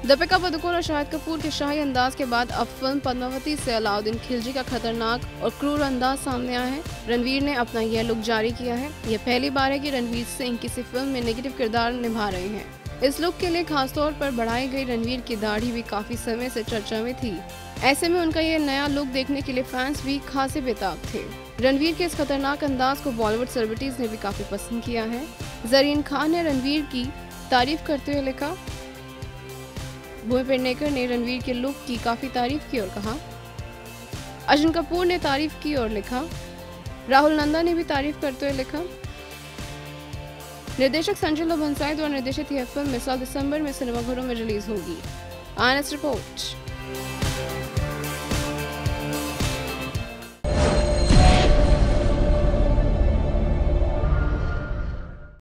दीपिका पदुकोण और शाहिद कपूर के शाही अंदाज के बाद अब फ़िल्म पद्मावती से अलाउद्दीन खिलजी का खतरनाक और क्रूर अंदाज सामने आया है। रणवीर ने अपना यह लुक जारी किया है। यह पहली बार है कि रणवीर सिंह किसी फ़िल्म में नेगेटिव किरदार निभा रहे हैं। इस लुक के लिए खासतौर पर बढ़ाई गई रणवीर की दाढ़ी भी काफ़ी समय से चर्चा में थी। ऐसे में उनका ये नया लुक देखने के लिए फैंस भी खासे बेताब थे। रणवीर के इस खतरनाक अंदाज को बॉलीवुड सेलिब्रिटीज ने भी काफ़ी पसंद किया है। जरीन खान ने रणवीर की तारीफ़ करते हुए लिखा भूमि पेडनेकर ने रणवीर के लुक की काफ़ी तारीफ़ की और कहा, अर्जुन कपूर ने तारीफ़ की और लिखा। राहुल नंदा ने भी तारीफ़ करते हुए लिखा। निर्देशक संजय भंसाई द्वारा निर्देशित यह फ़िल्म इस साल दिसंबर में सिनेमाघरों में रिलीज़ होगी। आई रिपोर्ट।